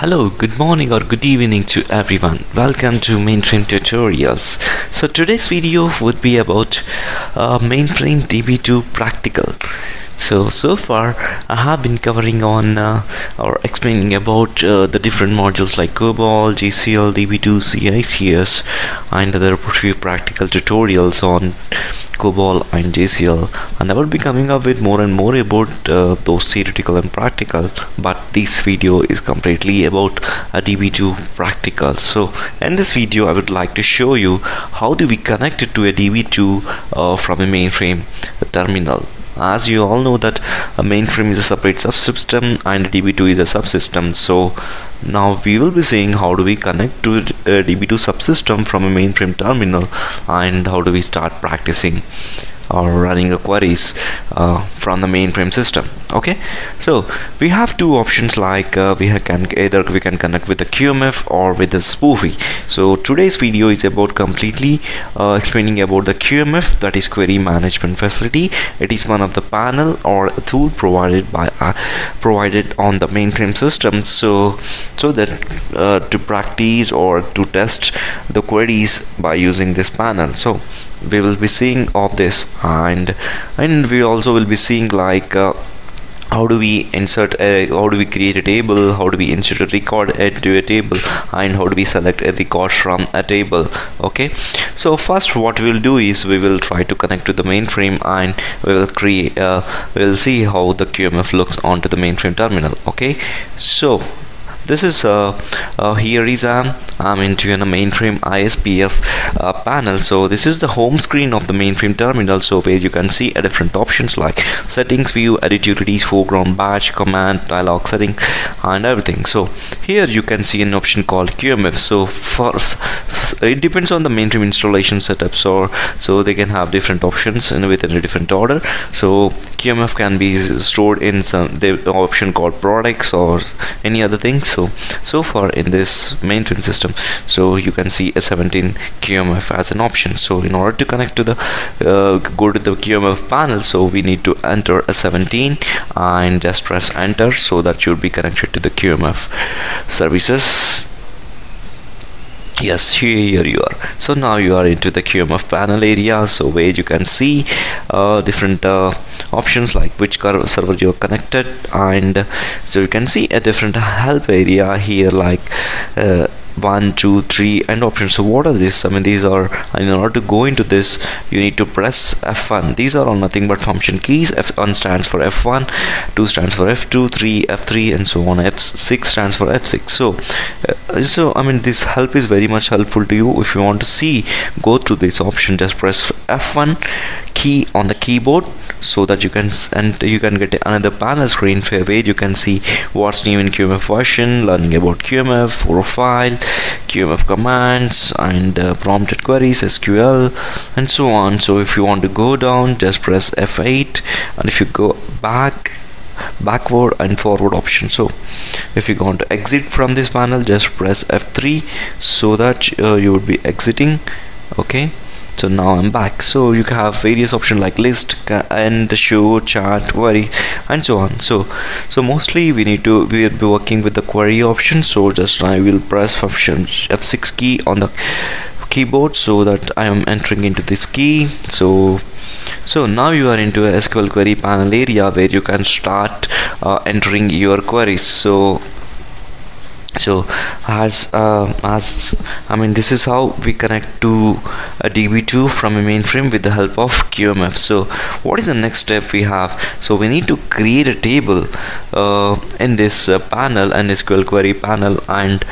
Hello, good morning or good evening to everyone. Welcome to Mainframe Tutorials. So today's video would be about uh, Mainframe DB2 Practical. So, so far I have been covering on uh, or explaining about uh, the different modules like COBOL, JCL, DB2, CICS and other few practical tutorials on COBOL and JCL and I will be coming up with more and more about uh, those theoretical and practical but this video is completely about a DB2 practical. So in this video I would like to show you how do we connect it to a DB2 uh, from a mainframe terminal as you all know that a mainframe is a separate subsystem and db2 is a subsystem. So now we will be seeing how do we connect to uh, a db2 subsystem from a mainframe terminal and how do we start practicing or running a queries uh, from the mainframe system okay? So we have two options like uh, we can either we can connect with the QMF or with the SPUFI. So today's video is about completely uh, explaining about the QMF that is query management facility. It is one of the panel or tool provided by uh, provided on the mainframe system. So so that uh, to practice or to test the queries by using this panel. So we will be seeing of this. And and we also will be seeing like uh, how do we insert a how do we create a table? How do we insert a record into a table? And how do we select a record from a table? Okay. So first what we'll do is we will try to connect to the mainframe and we will create uh, we'll see how the QMF looks onto the mainframe terminal. Okay. So this is uh, uh, here is um, I'm into a mainframe ISPF uh, panel. So this is the home screen of the mainframe terminal. So where you can see a different options like settings view utilities foreground batch command dialog settings and everything. So here you can see an option called QMF so for it depends on the mainframe installation setup. So so they can have different options and within a different order. So QMF can be stored in some the option called products or any other things so so far in this mainframe system so you can see a 17 QMF as an option. So in order to connect to the uh, go to the QMF panel so we need to enter a 17 and just press enter so that you'll be connected to the QMF services yes here you are. So now you are into the QMF panel area. So where you can see uh, different uh, options like which server you're connected and so you can see a different help area here like uh, one two three and options. So what are these? I mean these are in order to go into this you need to press f1 these are all nothing but function keys. F1 stands for f1 2 stands for f2 3 f3 and so on. F6 stands for f6 so uh, so i mean this help is very much helpful to you. If you want to see go through this option. Just press f1 key on the keyboard so that you can and you can get another panel screen where you can see what's new in QMF version learning about QMF profile QMF commands and uh, prompted queries SQL and so on. So if you want to go down just press F8 and if you go back backward and forward option. So if you want to exit from this panel just press F3 so that uh, you would be exiting okay so now I'm back. So you have various options like list and show chart query and so on. So so mostly we need to we will be working with the query option. So just I will press function F6 key on the keyboard so that I am entering into this key. So so now you are into a SQL query panel area where you can start uh, entering your queries. So so as uh, as I mean this is how we connect to a DB2 from a mainframe with the help of QMF so what is the next step we have? So we need to create a table uh, in this uh, panel and SQL query panel and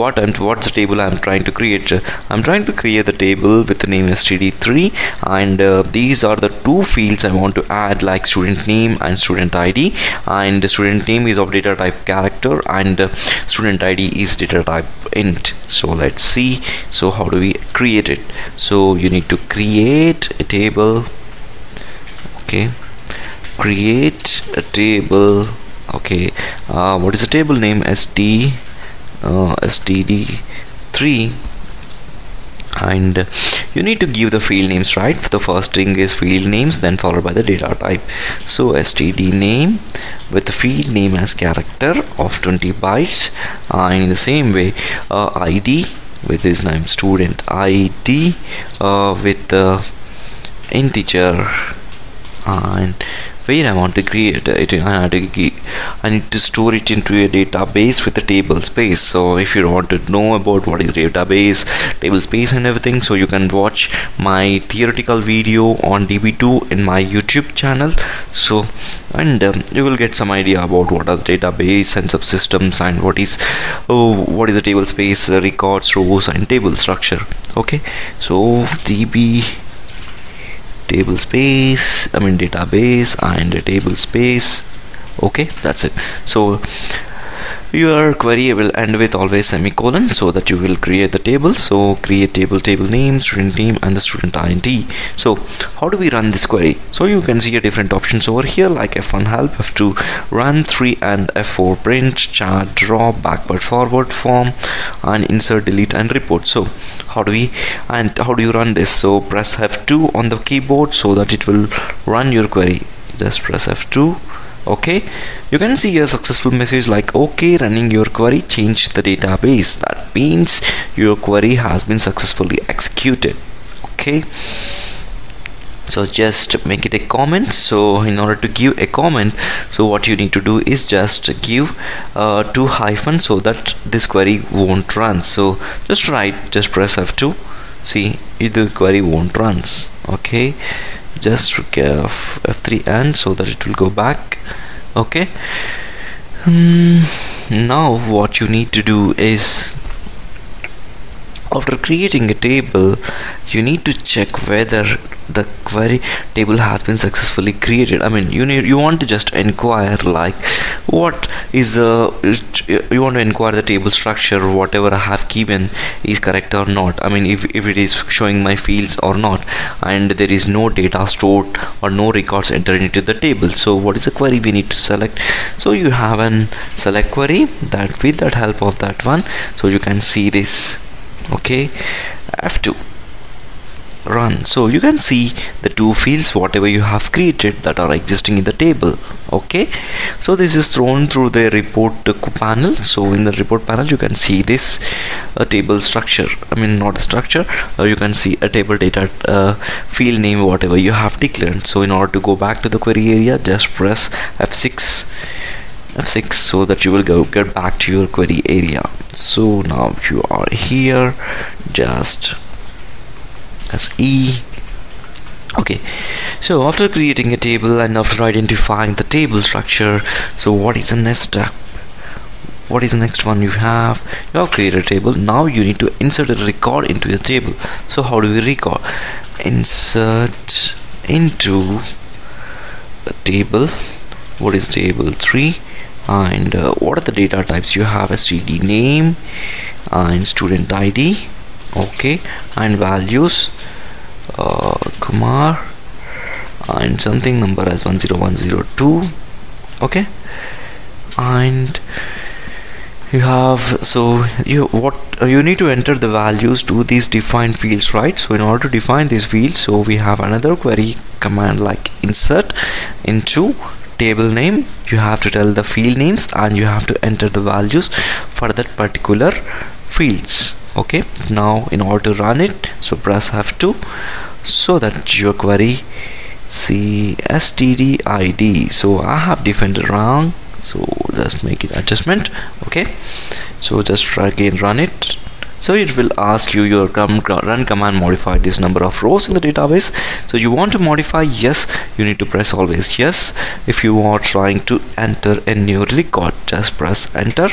what and what's the table I'm trying to create? I'm trying to create the table with the name std3 and uh, these are the two fields I want to add like student name and student ID and the student name is of data type character and uh, student ID id is data type int. So let's see. So how do we create it? So you need to create a table. Okay. Create a table. Okay. Uh, what is the table name? St uh, std3 and you need to give the field names right? The first thing is field names then followed by the data type. So std name with the field name as character of 20 bytes and in the same way uh, id with this name student id uh, with the integer and I want to create it I, I need to store it into a database with a table space. So if you want to know about what is database table space and everything so you can watch my theoretical video on db2 in my youtube channel. So and um, you will get some idea about what is database and subsystems and what is oh, what is the table space uh, records rows and table structure. Okay? So db table space I mean database and table space. Okay that's it. So your query will end with always semicolon so that you will create the table. So create table table name student name and the student id so how do we run this query? So you can see a different options over here like f1 help f2 run 3 and f4 print chart draw backward forward form and insert delete and report. So how do we and how do you run this? So press f2 on the keyboard so that it will run your query. Just press f2 okay? You can see a successful message like okay running your query change the database. That means your query has been successfully executed. Okay? So just make it a comment. So in order to give a comment so what you need to do is just give uh, two hyphen so that this query won't run. So just write just press f2 see the query won't runs okay just f3 and so that it will go back okay? Um, now what you need to do is after creating a table you need to check whether the query table has been successfully created. I mean you need you want to just inquire like what is the you want to inquire the table structure whatever i have given is correct or not. I mean if, if it is showing my fields or not and there is no data stored or no records entered into the table. So what is the query we need to select? So you have an select query that with that help of that one so you can see this okay? F2 run. So you can see the two fields whatever you have created that are existing in the table. Okay? So this is thrown through the report panel. So in the report panel you can see this table structure. I mean not structure. Uh, you can see a table data uh, field name whatever you have declared. So in order to go back to the query area just press F6 F6 so that you will go get back to your query area. So now you are here just as E. Okay. So after creating a table and after identifying the table structure so what is the next step? What is the next one you have? You have created a table. Now you need to insert a record into your table. So how do we record? Insert into a table. What is table 3 and uh, what are the data types? You have std name and student id okay and values uh, Kumar and something number as 10102 okay. And you have so you what uh, you need to enter the values to these defined fields right? So in order to define these fields so we have another query command like insert into table name you have to tell the field names and you have to enter the values for that particular fields. Okay? Now in order to run it so press f2 so that your query see std id so i have defined wrong. So just make it adjustment. Okay? So just try again run it so it will ask you your run command modify this number of rows in the database. So you want to modify yes you need to press always yes. If you are trying to enter a new record just press enter.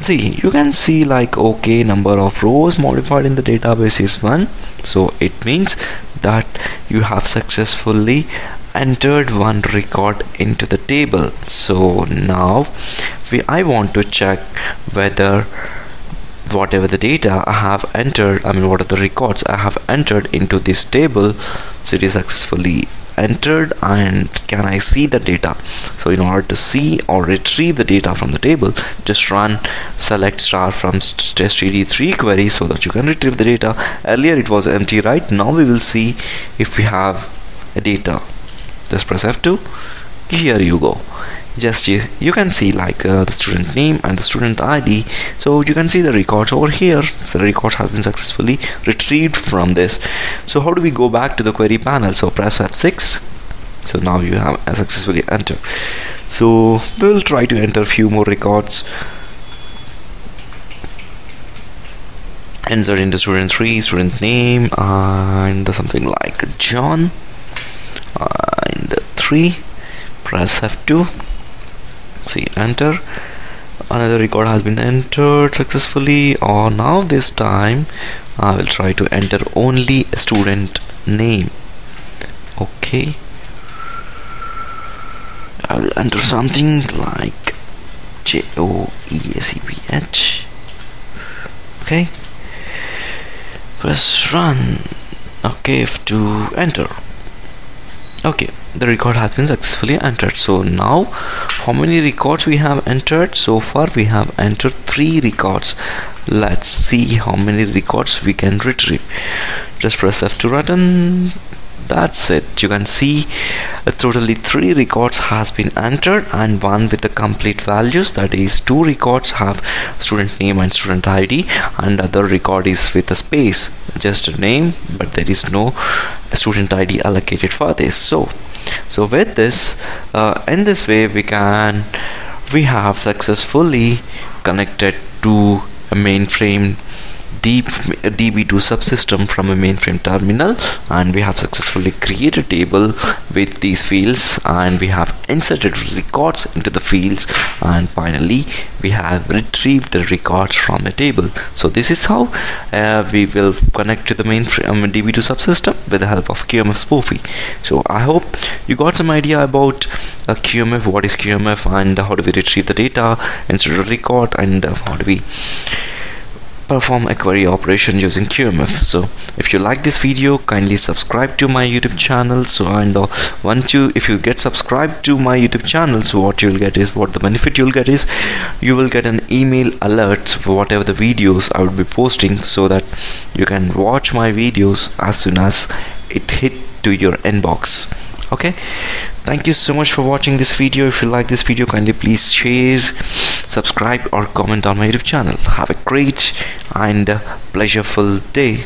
See you can see like okay number of rows modified in the database is 1 so it means that you have successfully entered one record into the table. So now we I want to check whether whatever the data I have entered I mean what are the records I have entered into this table so it is successfully entered and can I see the data? So in order to see or retrieve the data from the table just run select star from testd3 query so that you can retrieve the data. Earlier it was empty right? Now we will see if we have a data. Just press F2 here you go just you, you can see like uh, the student name and the student ID so you can see the records over here. So the record has been successfully retrieved from this. So how do we go back to the query panel? So press F6 so now you have successfully entered. So we'll try to enter a few more records. Insert into student 3 student name and something like John and 3 press F2 see enter. Another record has been entered successfully. Or now this time I will try to enter only student name. Okay. I will enter something like J O E S E P H. Okay. Press run. Okay if to enter okay the record has been successfully entered. So now how many records we have entered? So far we have entered three records. Let's see how many records we can retrieve. Just press F to return that's it. You can see uh, totally three records has been entered and one with the complete values that is two records have student name and student id and other record is with a space just a name but there is no student id allocated for this. So so with this uh, in this way we can we have successfully connected to a mainframe deep db2 subsystem from a mainframe terminal and we have successfully created a table with these fields and we have inserted records into the fields and finally we have retrieved the records from the table. So this is how uh, we will connect to the mainframe um, db2 subsystem with the help of qmf SPUFI. So i hope you got some idea about uh, qmf what is qmf and how do we retrieve the data insert a record and uh, how do we perform a query operation using QMF. So if you like this video, kindly subscribe to my YouTube channel. So and uh, once you, if you get subscribed to my YouTube channel, so what you'll get is what the benefit you'll get is you will get an email alert for whatever the videos I will be posting, so that you can watch my videos as soon as it hit to your inbox okay thank you so much for watching this video if you like this video kindly please share subscribe or comment on my youtube channel. Have a great and pleasureful day